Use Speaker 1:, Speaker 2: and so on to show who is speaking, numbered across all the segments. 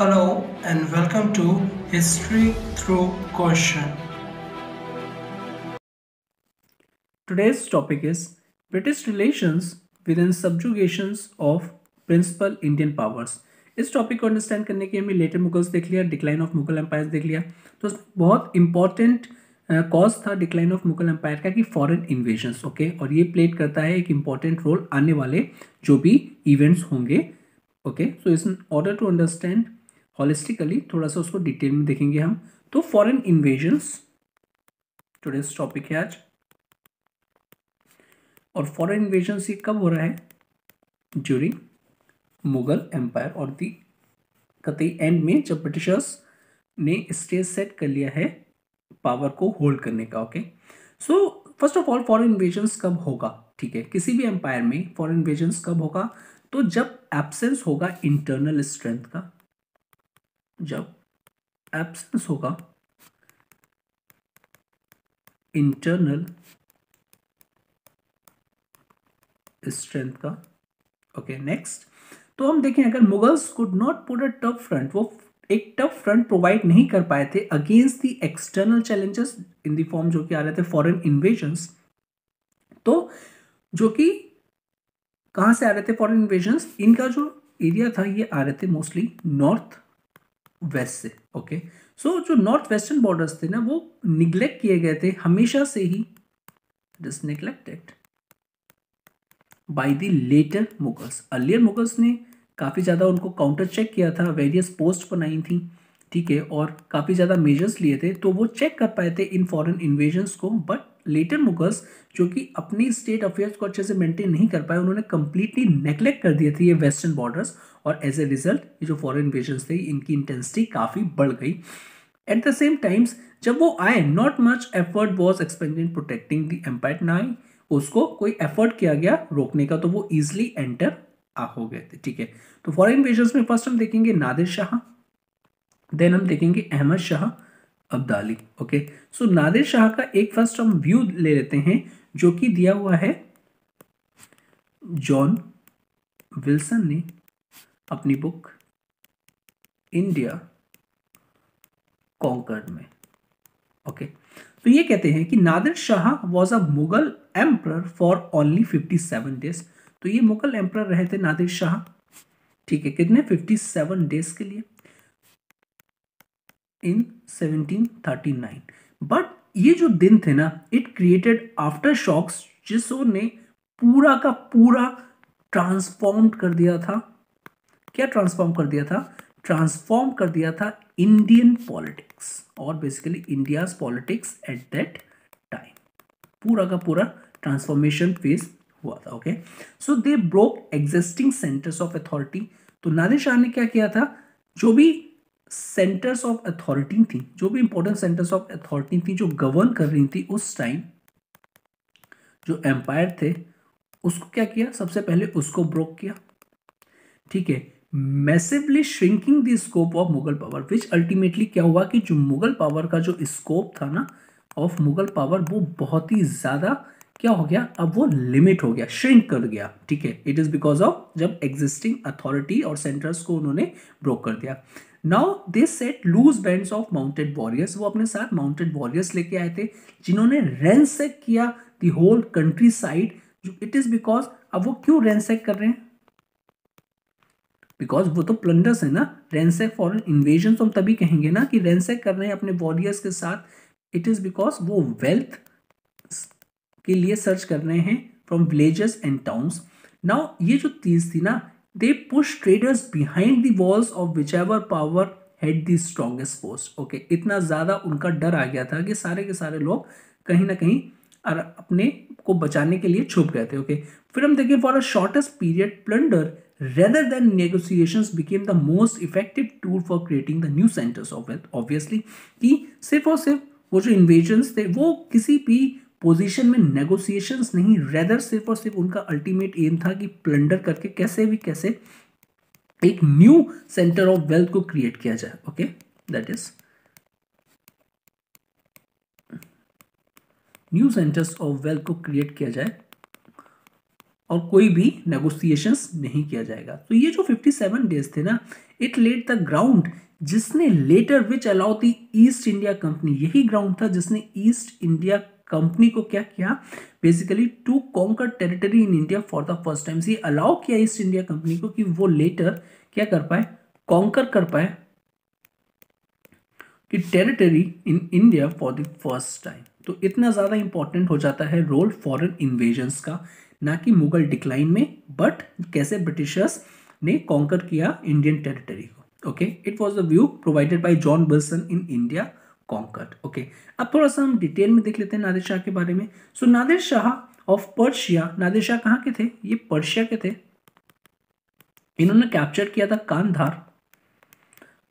Speaker 1: Hello and welcome to History Through Question.
Speaker 2: Today's topic is British relations within subjugations of principal Indian powers. इस topic को understand करने के हमने letter Mughals देख लिया decline of Mughal empire देख लिया तो बहुत इंपॉर्टेंट कॉज था डिक्लाइन ऑफ़ मुगल एम्पायर का कि फॉरेन इन्वेजन्स ओके और ये प्लेट करता है एक इंपॉर्टेंट रोल आने वाले जो भी इवेंट्स होंगे ओके सो इस ऑर्डर टू अंडरस्टैंड हॉलिस्टिकली थोड़ा सा उसको डिटेल में देखेंगे हम। तो फॉरेन इन्वेजन्स टुडेस टॉपिक है आज। और फॉरेन इन्वेजन ये कब हो रहा है? ड्यूरिंग मुगल एम्पायर और दी कतई एंड में जब ब्रिटिशर्स ने स्टेज सेट कर लिया है पावर को होल्ड करने का okay so first of all foreign invasion कब होगा? ठीक है, किसी भी एम्पायर में फॉरेन इन्वेजन कब होगा? तो जब एब्सेंस होगा इंटरनल स्ट्रेंथ का जब एब्सेंस होगा इंटरनल स्ट्रेंथ का ओके okay, नेक्स्ट तो हम देखें अगर Mughals could not put a tough front वो एक टफ फ्रंट प्रोवाइड नहीं कर पाए थे against the external challenges in the form जो कि आ रहे थे फॉरेन इन्वेजन्स तो जो कि कहाँ से आ रहे थे फॉरेन इन्वेजन्स इनका जो एरिया था ये आ रहे थे मोस्टली नॉर्थ वेस्ट से ओके सो जो नॉर्थ वेस्टर्न बॉर्डर्स थे ना, वो निग्लेक्ट किए गए थे हमेशा से ही this neglected by the later Mughals earlier Mughals ने काफ़ी ज़्यादा उनको काउंटर चेक किया था वेरियस पोस्ट बनाई थी, ठीक है? और काफ़ी ज़्यादा मेजर्स लिए थे तो वो चेक कर पाए थे इन फॉरेन इन्वेजन्स को बट लेटर मुगल्स जो कि अपनी स्टेट अफेयर्स को अच्छे से मेंटेन नहीं कर पाए, उन्होंने कंप्लीटली नेग्लेक्ट कर दिए थे ये वेस्टर्न बॉर्डर्स और एज ए रिज़ल्ट ये जो फॉरेन इन्वेजन्स थे, इनकी इंटेंसिटी काफ़ी बढ़ गई। एट द सेम टाइम्स जब वो आए not much effort was expended protecting the empire नाई उसको कोई एफर्ट किया गया रोकने का तो वो इजिली एंटर आ हो गए थे, ठीक है। तो फॉरेन इन्वेजन में फ़र्स्ट हम देखेंगे नादिर शाह देन हम देखेंगे अहमद शाह अब्दाली ओके सो नादिर शाह का एक फ़र्स्ट हम व्यू ले लेते हैं, जो कि दिया हुआ है जॉन विल्सन ने अपनी बुक इंडिया कॉन्कर्ड में। ओके? तो ये कहते हैं कि Nadir Shah was a Mughal emperor for only fifty seven days तो ये मुगल एम्पर रहे थे नादिर शाह। ठीक है, कितने? फिफ्टी सेवन डेज़ के लिए। In seventeen thirty nine but ये जो दिन थे ना इट क्रिएटेड आफ्टर शॉक्स जिसो ने पूरा का पूरा ट्रांसफॉर्म कर दिया था। क्या ट्रांसफॉर्म कर दिया था? ट्रांसफॉर्म कर दिया था इंडियन पॉलिटिक्स और basically India's politics at that time पूरा का पूरा ट्रांसफॉर्मेशन फ़ेज़ हुआ था okay so they broke existing centres of authority तो नादिर शाह ने क्या किया था? जो भी सेंटर्स ऑफ़ अथॉरिटी थी, जो भी इंपॉर्टेंट सेंटर्स ऑफ़ अथॉरिटी थी, जो गवर्न कर रही थी उस टाइम जो एम्पायर थे, उसको क्या किया? सबसे पहले उसको ब्रोक किया। ठीक है massively shrinking the scope of Mughal power which ultimately क्या हुआ कि जो मुगल पावर का जो स्कोप था ना ऑफ़ मुगल पावर वो बहुत ही ज़्यादा क्या हो गया, अब वो लिमिट हो गया श्रिंक कर गया, ठीक है? इट इज़ बिकॉज़ ऑफ़ जब एग्जिस्टिंग अथॉरिटी और सेंटर्स को उन्होंने ब्रोक कर दिया। Now they set loose bands of mounted warriors वो अपने साथ माउंटेड वॉरियर्स लेके आए थे, जिन्होंने रेंसेक किया the whole countryside it is because अब वो क्यों रेंसेक कर रहे हैं? बिकॉज़ वो तो प्लंडर्स है ना रेंसेक फॉरन इन्वेजन तो हम तभी कहेंगे ना कि रेंसेक कर रहे हैं अपने वॉरियर्स के साथ। इट इज़ बिकॉज़ वो वेल्थ के लिए सर्च कर रहे हैं from villages and towns now ये जो चीज़ थी ना they push traders behind the walls of which ever power had the strongest post okay इतना ज़्यादा उनका डर आ गया था कि सारे के सारे लोग कहीं ना कहीं और अपने को बचाने के लिए छुप गए थे ओके okay? फिर हम देखें for a shortest period plunder rather than negotiations became the most effective tool for creating the new centers of wealth obviously, कि सिर्फ़ और सिर्फ़ वो जो इन्वेजन्स थे, वो किसी भी पोजीशन में नेगोशिएशंस नहीं रेदर सिर्फ़ और सिर्फ़ उनका अल्टीमेट एम था कि प्लंडर करके कैसे भी कैसे एक न्यू सेंटर ऑफ़ वेल्थ को क्रिएट किया जाए okay that is new centres of wealth को क्रिएट किया जाए। और कोई भी नेगोशिएशंस नहीं किया जाएगा। तो ये जो 57 डेज़ थे ना इट लेट द ग्राउंड जिसने later which allow the East India Company यही ग्राउंड था जिसने ईस्ट इंडिया कंपनी को क्या किया? Basically to conquer territory in India for the first time ये अलाउ किया ईस्ट इंडिया कंपनी को कि वो लेटर क्या कर पाए? कॉन्कर कर पाए कि territory in India for the first time तो इतना ज़्यादा इंपॉर्टेंट हो जाता है रोल फॉरेन इन्वेजन्स का। ना कि मुगल डिक्लाइन में बट कैसे ब्रिटिशर्स ने कॉन्कर किया इंडियन टेरिटरी को okay it was the view provided by John Bilson in India conquered okay अब थोड़ा सा हम डिटेल में देख लेते हैं नादिर शाह के बारे में। So so, Nadir Shah of Persia Nadir Shah कहाँ के थे? ये पर्शिया के थे। इन्होंने कैप्चर किया था कानधार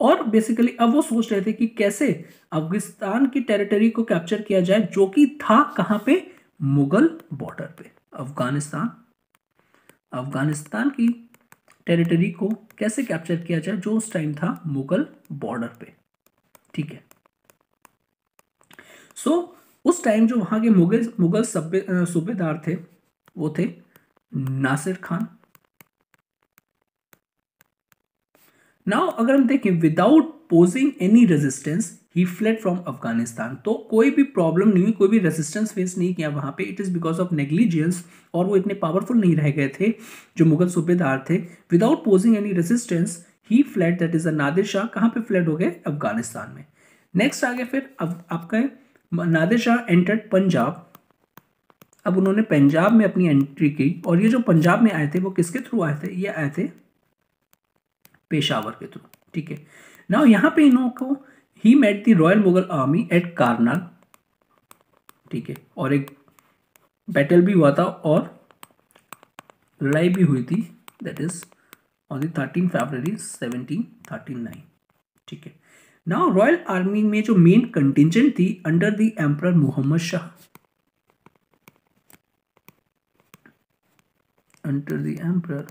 Speaker 2: और बेसिकली अब वो सोच रहे थे कि कैसे अफ़गानिस्तान की टेरिटरी को कैप्चर किया जाए जो कि था कहाँ पे? मुगल बॉर्डर पे। अफ़गानिस्तान। अफ़गानिस्तान की टेरिटरी को कैसे कैप्चर किया जाए जो उस टाइम था मुगल बॉर्डर पे। ठीक है। सो so, उस टाइम जो वहाँ के मुगल मुगल सूबेदार थे वो थे नासिर खान। नाउ अगर हम देखें without posing any resistance he fled from Afghanistan तो कोई भी प्रॉब्लम नहीं हुई, कोई भी रेजिस्टेंस फेस नहीं किया वहाँ पे. It is because of negligence और वो इतने पावरफुल नहीं रह गए थे, जो मुगल सूबेदार थे. Without posing any resistance he fled that is a Nadir Shah कहाँ पे फ्लैट हो गए? अफ़गानिस्तान में. नेक्स्ट आ गया फिर, अब आपका नादिर शाह एंटर्ड पंजाब अब उन्होंने पंजाब में अपनी एंट्री की और ये जो पंजाब में आए थे, वो किसके थ्रू आए थे? ये आए थे पेशावर के थ्रू, ठीक है? ना यहाँ पे इन्हों को he met the royal Mughal army at Karnal ठीक है? और एक बैटल भी हुआ था और लड़ाई भी हुई थी that is on the thirteen seventeen thirty nine ठीक है? नाउ रॉयल आर्मी में जो मेन कंटिजेंट थी under the emperor Mohammad Shah under the emperor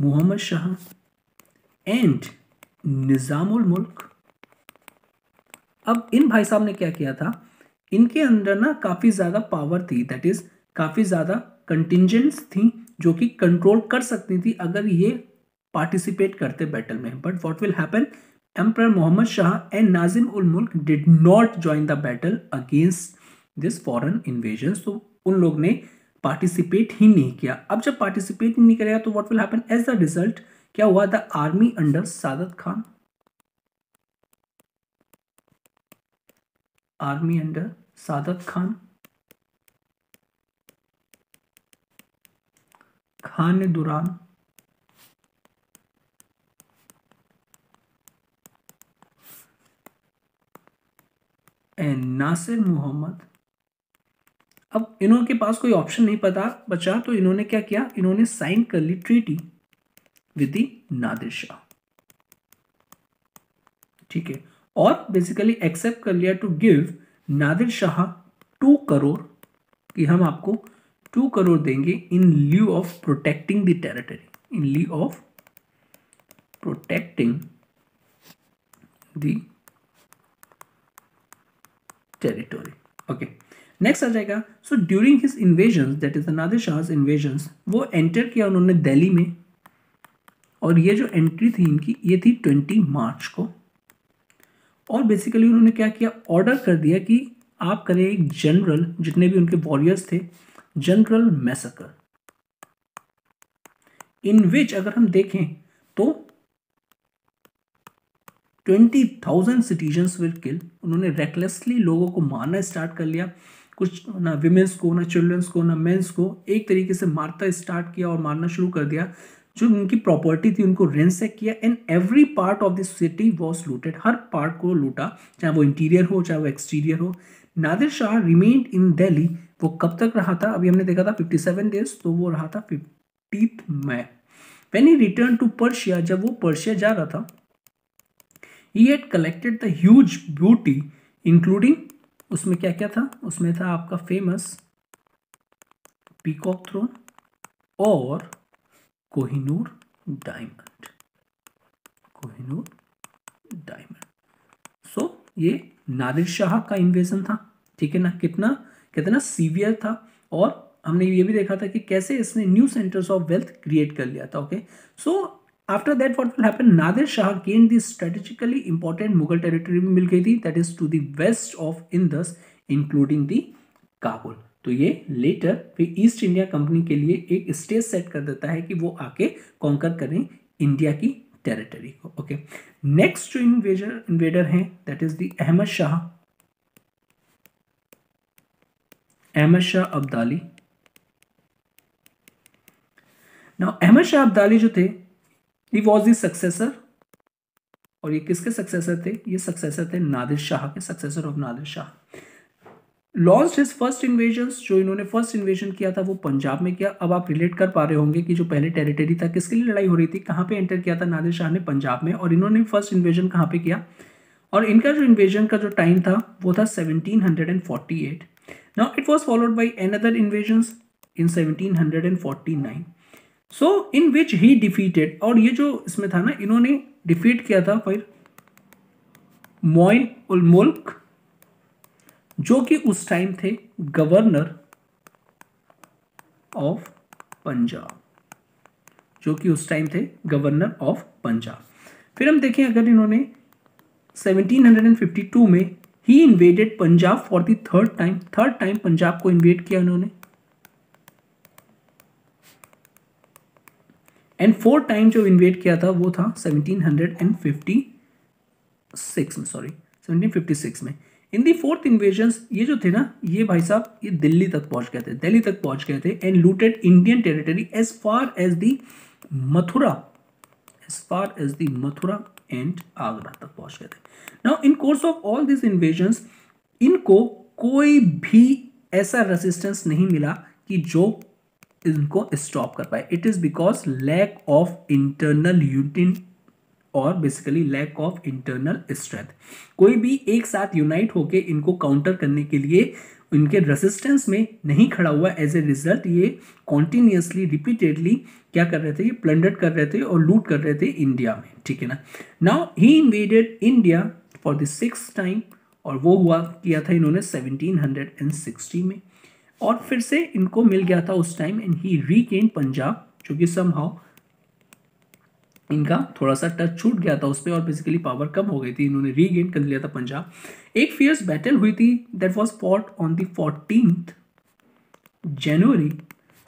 Speaker 2: Mohammad Shah and Nizamul Mulk. अब इन भाई साहब ने क्या किया था? इनके अंदर ना काफ़ी ज़्यादा पावर थी दैट इज़ काफ़ी ज़्यादा कंटिजेंट्स थी, जो कि कंट्रोल कर सकती थी अगर ये पार्टिसिपेट करते बैटल में। But what will happen emperor Mohammad Shah and Nizam ul Mulk did not join the battle against this foreign invasion तो उन लोग ने पार्टिसिपेट ही नहीं किया। अब जब पार्टिसिपेट नहीं करेगा तो what will happen as the result क्या हुआ था army under Saadat Khan? Army under Saadat Khan. Khan Dauran. Nasir Mohammad. अब इन्हों के पास कोई ऑप्शन नहीं पता बचा तो इन्होंने क्या किया? इन्होंने साइन कर ली treaty with the Nadir Shah. ठीक है? और बेसिकली एक्सेप्ट कर लिया to give Nadir Shah two crore कि हम आपको टू करोड़ देंगे in lieu of protecting the territory in lieu of protecting the territory okay next आ जाएगा। So during his invasion that is Nadir Shah invasion वो enter किया उन्होंने दिल्ली में। और ये जो एंट्री थी इनकी, ये थी ट्वेंटी मार्च को। और बेसिकली उन्होंने क्या किया? ऑर्डर कर दिया कि आप करें एक जनरल जितने भी उनके वॉरियर्स थे जनरल मैसकर इन विच अगर हम देखें तो twenty thousand citizens will kill उन्होंने रेकलेसली लोगों को मारना स्टार्ट कर लिया। कुछ ना विमेंस को, ना चिल्ड्रंस को, ना मेंस को, एक तरीके से मारता स्टार्ट किया और मारना शुरू कर दिया। जो उनकी प्रॉपर्टी थी, उनको रेंसेक किया and every part of this city was looted her part को लूटा, चाहे वो इंटीरियर हो, चाहे वो एक्सटीरियर हो. नादिर शाह रिमेन्ड इन दिल्ली वो कब तक रहा था? अभी हमने देखा था फिफ्टी सेवन डेज़ तो वो रहा था fiftieth May when he return to Persia जब वो पर्शिया जा रहा था he had collected the huge booty including उसमें क्या क्या था? उसमें था आपका फ़ेमस पीकॉक थ्रोन और Kohinoor diamond Kohinoor diamond so ये नादिर शाह का इन्वेजन था, ठीक है ना? कितना कितना सीवियर था और हमने ये भी देखा था कि कैसे इसने new centres of wealth create कर लिया था okay so after that what will happen Nadir Shah gain the strategically important Mughal territory भी मिल गई थी that is to the west of Indus including the Kabul तो ये लेटर फिर ईस्ट इंडिया कंपनी के लिए एक स्टेज सेट कर देता है कि वो आके कॉन्कर करें इंडिया की टेरिटरी को ओके नेक्स्ट जो इन्वेजर इन्वेडर हैं that is the Ahmad Shah Ahmad Shah Abdali now Ahmad Shah Abdali जो थे ही वॉज़ द सक्सेसर और ये किसके सक्सेसर थे? ये सक्सेसर थे नादिर शाह के successor of Nadir Shah. Launch his first invasion जो इन्होंने फ़र्स्ट इन्वेजन किया था, वो पंजाब में किया। अब आप रिलेट कर पा रहे होंगे कि जो पहले टेरिटरी था, किसके लिए लड़ाई हो रही थी, कहाँ पे एंटर किया था नादिर शाह ने पंजाब में, और इन्होंने फ़र्स्ट इन्वेजन कहाँ पे किया? और इनका जो इन्वेजन का जो टाइम था, वो था 1748 now it was followed by another invasion in 1749 so in which he defeated और ये जो इसमें था ना, इन्होंने डिफीट किया था फिर मोइन उल मुल्क जो कि उस टाइम थे गवर्नर ऑफ़ पंजाब जो कि उस टाइम थे गवर्नर ऑफ़ पंजाब फिर हम देखें अगर इन्होंने 1752 में he invaded Punjab for the third time third time Punjab को इन्वेड किया उन्होंने। एंड फोर्थ टाइम जो इन्वेड किया था वो था 1756 में सॉरी 1756 में। इन दी फोर्थ इन्वेजन ये जो थे ना, ये भाई साहब, ये दिल्ली तक पहुँच गए थे। दिल्ली तक पहुँच गए थे and looted Indian territory as far as the Mathura as far as the Mathura and Agra तक पहुँच गए थे। Now in course of all this invasion इनको कोई भी ऐसा रेसिस्टेंस नहीं मिला कि जो इनको स्टॉप कर पाए। It is because lack of internal unity और basically lack of internal strength कोई भी एक साथ यूनाइट होके इनको काउंटर करने के लिए इनके रेसिस्टेंस में नहीं खड़ा हुआ एज ए रिज़ल्ट ये कॉन्टिन्यूसली रिपीटेडली क्या कर रहे थे? ये प्लंडर कर रहे थे और लूट कर रहे थे इंडिया में, ठीक है ना? Now he invaded India for the six time और वो हुआ, किया था इन्होंने 1760 में। और फिर से इनको मिल गया था उस time and he regain Punjab जो कि समहाउ इनका थोड़ा सा टच छूट गया था उस पर और बेसिकली पावर कम हो गई थी। इन्होंने रीगेन कर लिया था पंजाब। एक फियर्स बैटल हुई थी that was fought on the fourteen January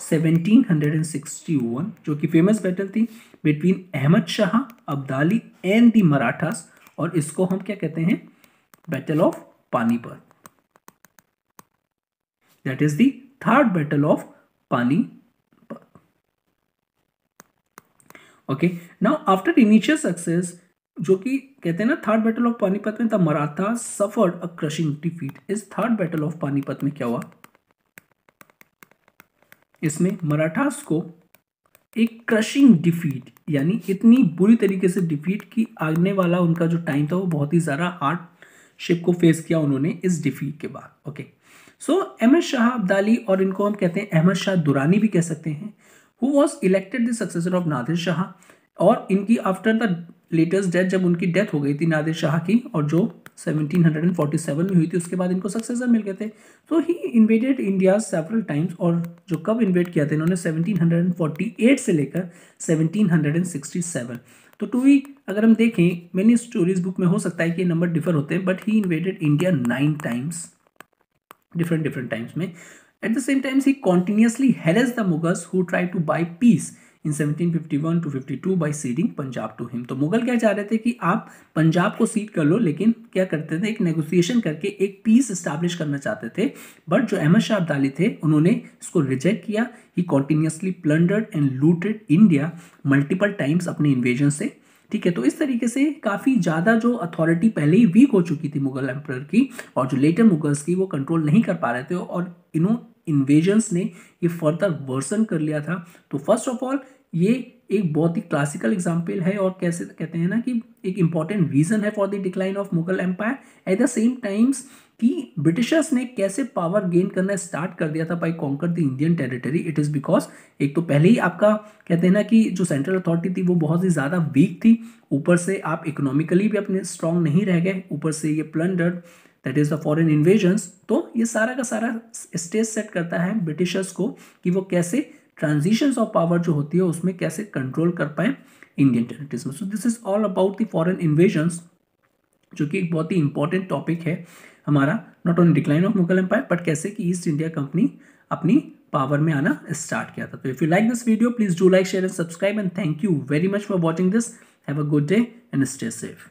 Speaker 2: 1761 जो कि फ़ेमस बैटल थी between Ahmad Shah Abdali and the Marathas और इसको हम क्या कहते हैं? Battle of Panipat that is the third battle of Panipat okay now after initial success जो कि कहते हैं ना थर्ड बैटल ऑफ़ पानीपत में the Maratha suffered a crushing defeat इस थर्ड बैटल ऑफ़ पानीपत में क्या हुआ? इसमें मराठास को एक क्रशिंग डिफीट यानी इतनी बुरी तरीके से डिफीट की आने वाला उनका जो टाइम था, वो बहुत ही ज़्यादा हार्ड शिप को फेस किया उन्होंने इस डिफीट के बाद ओके सो अहमद शाह अब्दाली और इनको हम कहते हैं अहमद शाह दुरानी भी कह सकते हैं। Who was elected the successor of Nadir Shah और इनकी आफ्टर द लेटेस्ट डेथ जब उनकी डेथ हो गई थी नादिर शाह की, और जो 1747 में हुई थी, उसके बाद इनको सक्सेसर मिल गए थे। तो he invaded India several times और जो कब इन्वेड किया था इन्होंने 1748 से लेकर 1767 तो टू वी अगर हम देखें मैनी स्टोरीज बुक में हो सकता है कि नंबर डिफर होते हैं but he invaded India nine times different different times में। At the same time, he continuously harassed the Mughals who tried to buy peace in 1751 to 52 by ceding Punjab to him. तो मुगल क्या चाह रहे थे कि आप पंजाब को सीड कर लो लेकिन क्या करते थे? एक नेगोशिएशन करके एक पीस स्टैब्लिश करना चाहते थे। बट जो अहमद शाह अब्दाली थे उन्होंने इसको रिजेक्ट किया। He continuously plundered and looted India multiple times अपने इन्वेजन से। ठीक है तो इस तरीके से काफ़ी ज़्यादा जो अथॉरिटी पहले ही वीक हो चुकी थी मुगल एम्पर की और जो लेटर मुगल्स की वो कंट्रोल नहीं कर पा रहे थे और इनो इन्वेजन्स ने ये फर्दर वर्सन कर लिया था। तो फ़र्स्ट ऑफ़ ऑल ये एक बहुत ही क्लासिकल एग्ज़ाम्पल है और कैसे, कहते हैं ना कि एक इंपॉर्टेंट रीजन है for the decline of Mughal empire at the same times कि ब्रिटिशर्स ने कैसे पावर गेन करना स्टार्ट कर दिया था by conquer the Indian territory it is because एक तो पहले ही आपका कहते हैं ना कि जो सेंट्रल अथॉरिटी थी वो बहुत ही ज़्यादा वीक थी। ऊपर से आप इकोनॉमिकली भी अपने स्ट्रांग नहीं रह गए। ऊपर से ये plunder that is the foreign invasions तो ये सारा का सारा स्टेज सेट करता है ब्रिटिशर्स को कि वो कैसे ट्रांजिशंस ऑफ़ पावर जो होती है उसमें कैसे कंट्रोल कर पाए इंडियन टेरिटरीज में। So this is all about the foreign invasions जो कि एक बहुत ही इंपॉर्टेंट टॉपिक है। हमारा not only decline of Mughal empire but कैसे कि ईस्ट इंडिया कंपनी अपनी पावर में आना स्टार्ट किया था। तो if you like this video please do like share and subscribe and thank you very much for watching this have a good day and stay safe